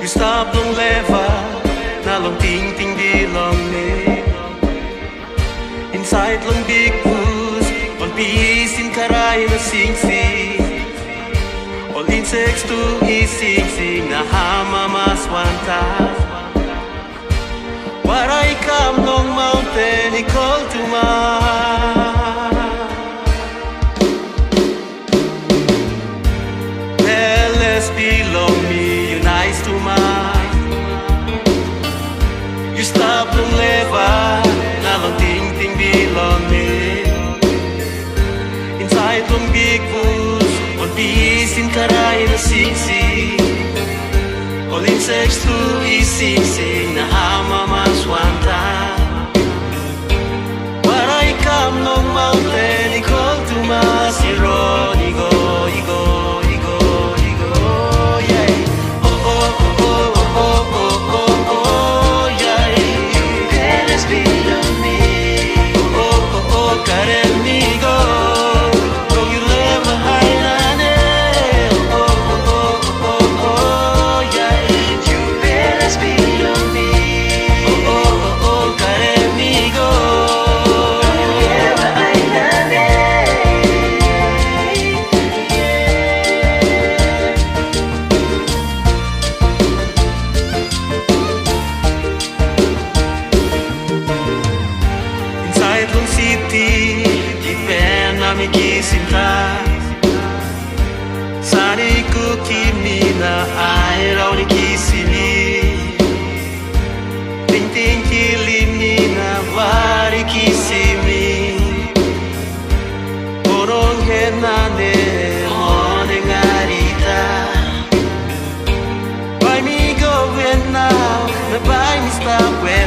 You stop long leva, na long ting ting di long me. Inside long big booze, on peace in karay na sing sing. All insects to is sing sing na hama mas wanta. Waray come long mountain, he You stop long leva, na long ting ting below me. Inside long big boots, on peace karay na sing. All to is sing sing na me quis entrar Sarei kukimina aera oni kisi ni Tintin kilimina wari kisi mi Koronghe nane one ngarita Why me go when now? Why me stop when?